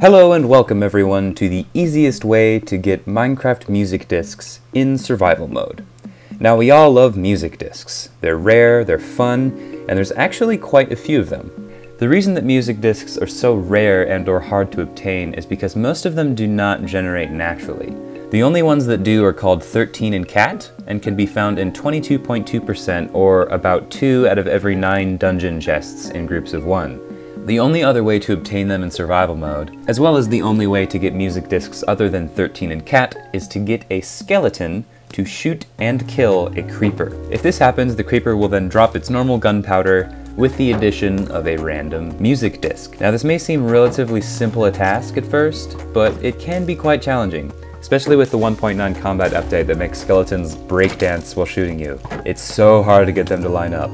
Hello and welcome everyone to the easiest way to get Minecraft music discs in survival mode. Now we all love music discs. They're rare, they're fun, and there's actually quite a few of them. The reason that music discs are so rare and or hard to obtain is because most of them do not generate naturally. The only ones that do are called 13 and Cat and can be found in 22.2% or about 2 out of every 9 dungeon chests in groups of 1. The only other way to obtain them in survival mode, as well as the only way to get music discs other than 13 and Cat, is to get a skeleton to shoot and kill a creeper. If this happens, the creeper will then drop its normal gunpowder with the addition of a random music disc. Now this may seem relatively simple a task at first, but it can be quite challenging especially with the 1.9 combat update that makes skeletons breakdance while shooting you. It's so hard to get them to line up.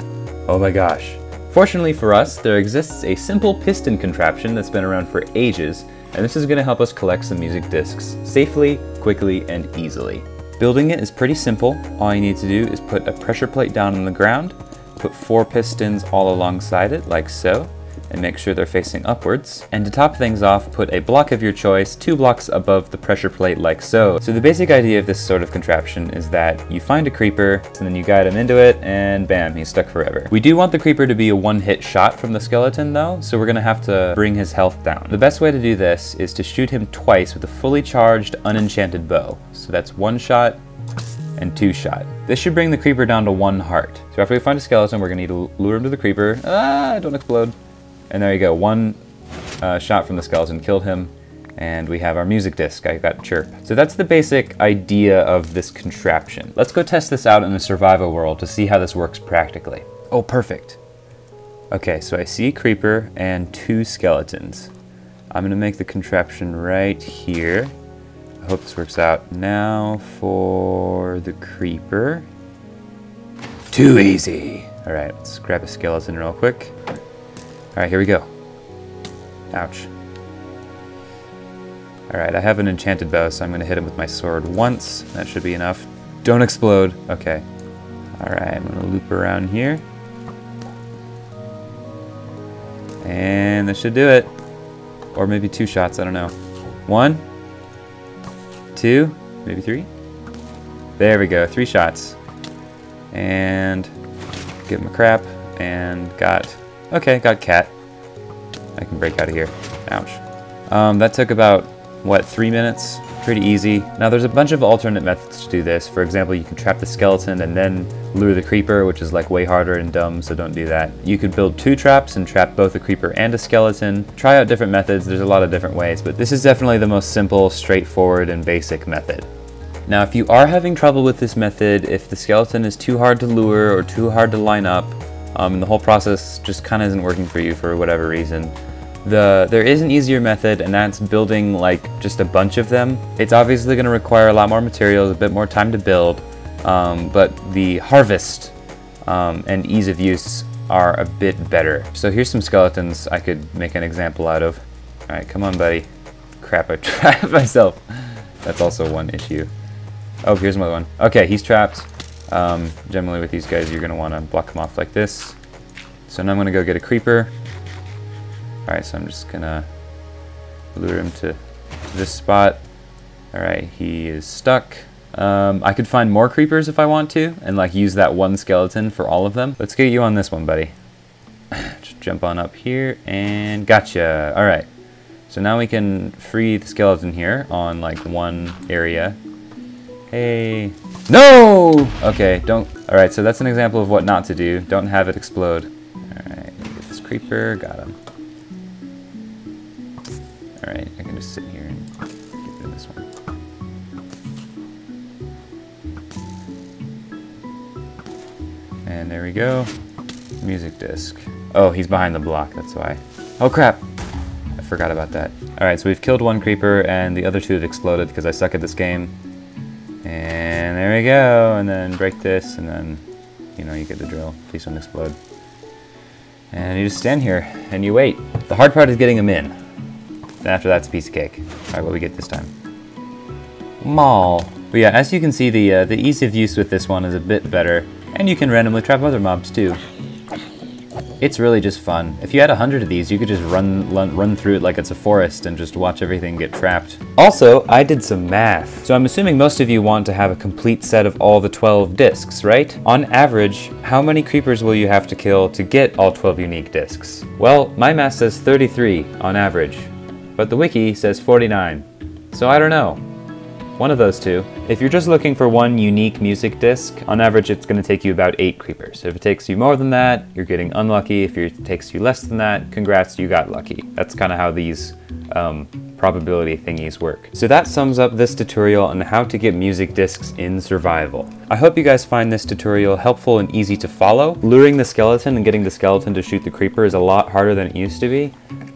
Oh my gosh. Fortunately for us, there exists a simple piston contraption that's been around for ages, and this is going to help us collect some music discs safely, quickly, and easily. Building it is pretty simple. All you need to do is put a pressure plate down on the ground, put four pistons all alongside it, like so, and make sure they're facing upwards. And to top things off, put a block of your choice two blocks above the pressure plate like so. So the basic idea of this sort of contraption is that you find a creeper, and then you guide him into it, and bam, he's stuck forever. We do want the creeper to be a one-hit shot from the skeleton though, so we're gonna have to bring his health down. The best way to do this is to shoot him twice with a fully charged, unenchanted bow. So that's one shot, and two shot. This should bring the creeper down to one heart. So after we find a skeleton, we're gonna need to lure him to the creeper. Ah, don't explode. And there you go, one uh, shot from the skeleton killed him, and we have our music disc, I got chirp. So that's the basic idea of this contraption. Let's go test this out in the survival world to see how this works practically. Oh, perfect. Okay, so I see a creeper and two skeletons. I'm gonna make the contraption right here. I hope this works out. Now for the creeper. Too easy. All right, let's grab a skeleton real quick. Alright, here we go. Ouch. Alright, I have an enchanted bow, so I'm going to hit him with my sword once. That should be enough. Don't explode. Okay. Alright, I'm going to loop around here. And this should do it. Or maybe two shots, I don't know. One. Two. Maybe three. There we go, three shots. And give him a crap. And got Okay, got cat. I can break out of here. Ouch. Um, that took about, what, three minutes? Pretty easy. Now there's a bunch of alternate methods to do this. For example, you can trap the skeleton and then lure the creeper, which is like way harder and dumb, so don't do that. You could build two traps and trap both a creeper and a skeleton. Try out different methods, there's a lot of different ways, but this is definitely the most simple, straightforward, and basic method. Now if you are having trouble with this method, if the skeleton is too hard to lure or too hard to line up, um, and the whole process just kind of isn't working for you for whatever reason. The, there is an easier method and that's building like just a bunch of them. It's obviously going to require a lot more materials, a bit more time to build, um, but the harvest um, and ease of use are a bit better. So here's some skeletons I could make an example out of. Alright, come on buddy. Crap, I trapped myself. That's also one issue. Oh, here's another one. Okay, he's trapped. Um, generally with these guys, you're want to block them off like this. So now I'm to go get a creeper. Alright, so I'm just to lure him to, to this spot. Alright, he is stuck. Um, I could find more creepers if I want to, and like use that one skeleton for all of them. Let's get you on this one, buddy. just jump on up here, and gotcha. Alright, so now we can free the skeleton here on like one area. Hey, no! Okay, don't... Alright, so that's an example of what not to do. Don't have it explode. Alright, get this creeper. Got him. Alright, I can just sit here and get rid of this one. And there we go. Music disc. Oh, he's behind the block, that's why. Oh crap! I forgot about that. Alright, so we've killed one creeper and the other two have exploded because I suck at this game. And there we go, and then break this, and then, you know, you get the drill. Please don't explode. And you just stand here, and you wait. The hard part is getting them in. After that's a piece of cake. Alright, what we get this time? Mall. But yeah, as you can see, the, uh, the ease of use with this one is a bit better, and you can randomly trap other mobs too. It's really just fun. If you had a hundred of these, you could just run, run run through it like it's a forest and just watch everything get trapped. Also, I did some math. So I'm assuming most of you want to have a complete set of all the 12 discs, right? On average, how many creepers will you have to kill to get all 12 unique discs? Well, my math says 33 on average, but the wiki says 49. So I don't know. One of those two. If you're just looking for one unique music disc, on average it's going to take you about 8 creepers. If it takes you more than that, you're getting unlucky. If it takes you less than that, congrats, you got lucky. That's kind of how these um, probability thingies work. So that sums up this tutorial on how to get music discs in survival. I hope you guys find this tutorial helpful and easy to follow. Luring the skeleton and getting the skeleton to shoot the creeper is a lot harder than it used to be.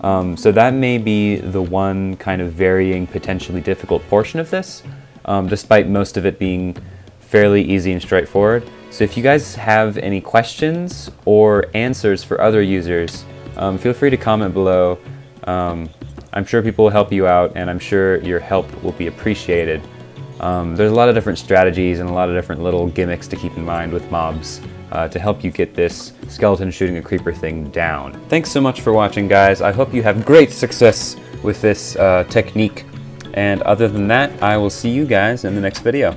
Um, so that may be the one kind of varying, potentially difficult portion of this, um, despite most of it being fairly easy and straightforward. So if you guys have any questions or answers for other users, um, feel free to comment below. Um, I'm sure people will help you out and I'm sure your help will be appreciated. Um, there's a lot of different strategies and a lot of different little gimmicks to keep in mind with mobs uh, to help you get this skeleton shooting a creeper thing down. Thanks so much for watching guys. I hope you have great success with this uh, technique. And other than that, I will see you guys in the next video.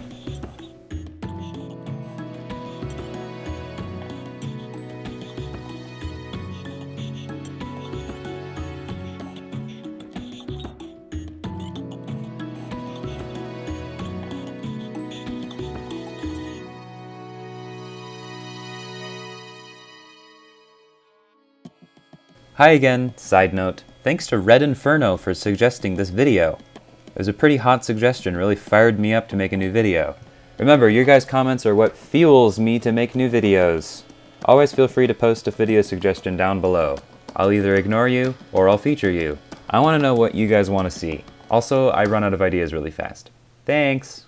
Hi again, side note, thanks to Red Inferno for suggesting this video. It was a pretty hot suggestion, really fired me up to make a new video. Remember, your guys' comments are what fuels me to make new videos. Always feel free to post a video suggestion down below. I'll either ignore you, or I'll feature you. I want to know what you guys want to see. Also, I run out of ideas really fast. Thanks!